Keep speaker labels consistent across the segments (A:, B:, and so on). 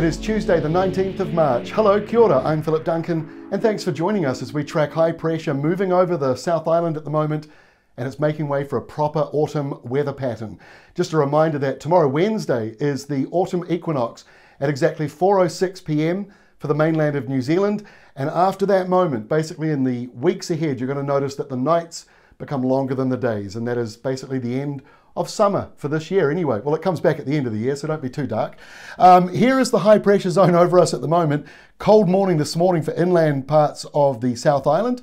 A: It is Tuesday, the 19th of March. Hello, kia ora, I'm Philip Duncan, and thanks for joining us as we track high pressure moving over the South Island at the moment, and it's making way for a proper autumn weather pattern. Just a reminder that tomorrow, Wednesday, is the autumn equinox at exactly 4.06 pm for the mainland of New Zealand, and after that moment, basically in the weeks ahead, you're going to notice that the nights become longer than the days, and that is basically the end of summer for this year anyway. Well, it comes back at the end of the year, so don't be too dark. Um, here is the high pressure zone over us at the moment. Cold morning this morning for inland parts of the South Island.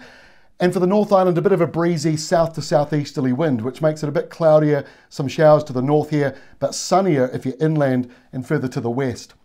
A: And for the North Island, a bit of a breezy south to southeasterly wind, which makes it a bit cloudier, some showers to the north here, but sunnier if you're inland and further to the west.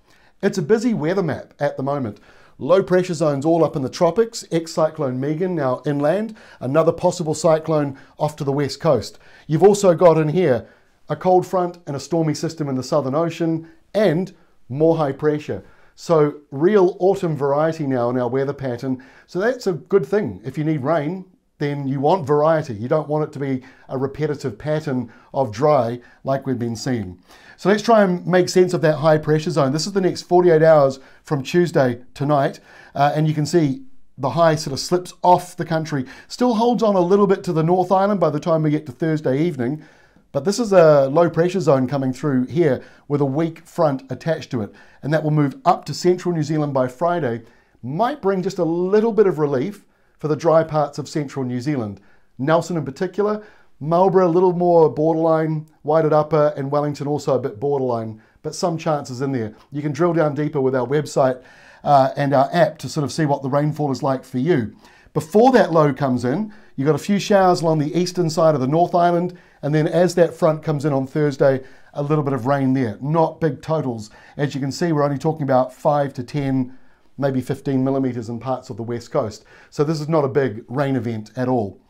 A: It's a busy weather map at the moment. Low pressure zones all up in the tropics, ex cyclone Megan now inland, another possible cyclone off to the west coast. You've also got in here a cold front and a stormy system in the Southern Ocean and more high pressure. So, real autumn variety now in our weather pattern. So, that's a good thing. If you need rain, then you want variety. You don't want it to be a repetitive pattern of dry like we've been seeing. So let's try and make sense of that high pressure zone. This is the next 48 hours from Tuesday tonight, uh, and you can see the high sort of slips off the country, still holds on a little bit to the North Island by the time we get to Thursday evening. But this is a low pressure zone coming through here with a weak front attached to it. And that will move up to central New Zealand by Friday. Might bring just a little bit of relief for the dry parts of central New Zealand. Nelson in particular, Marlborough a little more borderline, Wairarapa Upper, and Wellington also a bit borderline, but some chances in there. You can drill down deeper with our website uh, and our app to sort of see what the rainfall is like for you. Before that low comes in, you've got a few showers along the eastern side of the North Island, and then as that front comes in on Thursday, a little bit of rain there. Not big totals. As you can see, we're only talking about 5 to 10 maybe 15 millimetres in parts of the west coast. So this is not a big rain event at all.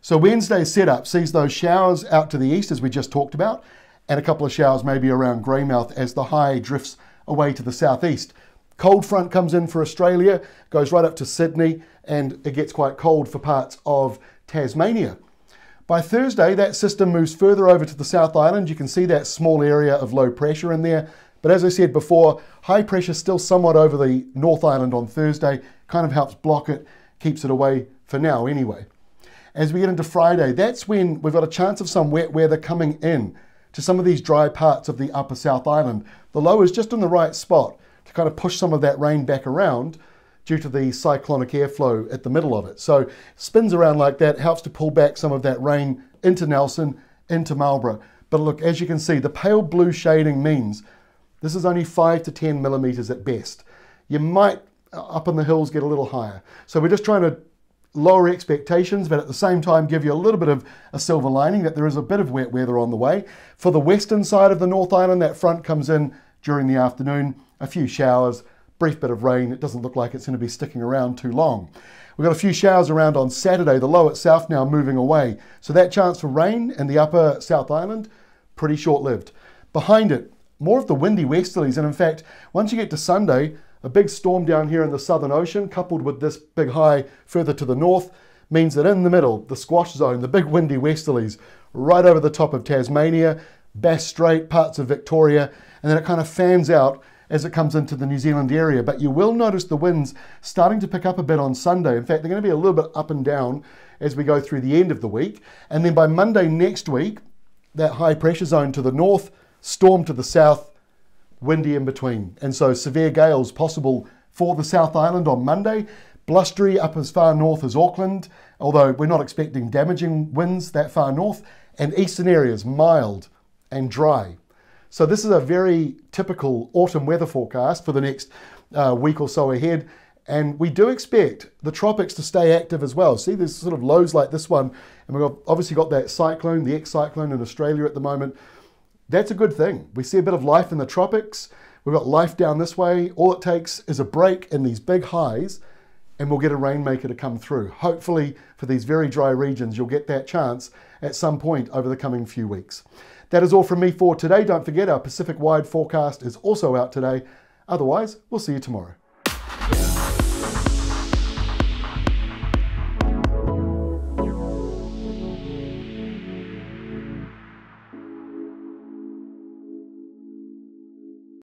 A: So Wednesday's setup sees those showers out to the east, as we just talked about, and a couple of showers maybe around Greymouth as the high drifts away to the southeast. Cold front comes in for Australia, goes right up to Sydney, and it gets quite cold for parts of Tasmania. By Thursday, that system moves further over to the South Island. You can see that small area of low pressure in there. But as I said before, high pressure still somewhat over the North Island on Thursday, kind of helps block it, keeps it away for now anyway. As we get into Friday, that's when we've got a chance of some wet weather coming in to some of these dry parts of the upper South Island. The low is just in the right spot to kind of push some of that rain back around due to the cyclonic airflow at the middle of it. So spins around like that, helps to pull back some of that rain into Nelson, into Marlborough. But look, as you can see, the pale blue shading means this is only 5 to 10 millimeters at best. You might, uh, up in the hills, get a little higher. So we're just trying to lower expectations, but at the same time give you a little bit of a silver lining that there is a bit of wet weather on the way. For the western side of the North Island, that front comes in during the afternoon, a few showers, brief bit of rain. It doesn't look like it's going to be sticking around too long. We've got a few showers around on Saturday, the low itself now moving away. So that chance for rain in the upper South Island, pretty short lived. Behind it, more of the windy westerlies. And in fact, once you get to Sunday, a big storm down here in the Southern Ocean, coupled with this big high further to the north, means that in the middle, the squash zone, the big windy westerlies, right over the top of Tasmania, Bass Strait, parts of Victoria, and then it kind of fans out as it comes into the New Zealand area. But you will notice the winds starting to pick up a bit on Sunday. In fact, they're going to be a little bit up and down as we go through the end of the week. And then by Monday next week, that high pressure zone to the north storm to the south, windy in between. And so severe gales possible for the South Island on Monday. Blustery up as far north as Auckland, although we're not expecting damaging winds that far north. And eastern areas mild and dry. So this is a very typical autumn weather forecast for the next uh, week or so ahead. And we do expect the tropics to stay active as well. See, there's sort of lows like this one, and we've obviously got that cyclone, the ex-cyclone in Australia at the moment. That's a good thing. We see a bit of life in the tropics. We've got life down this way. All it takes is a break in these big highs, and we'll get a rainmaker to come through. Hopefully, for these very dry regions, you'll get that chance at some point over the coming few weeks. That is all from me for today. Don't forget, our Pacific wide forecast is also out today. Otherwise, we'll see you tomorrow.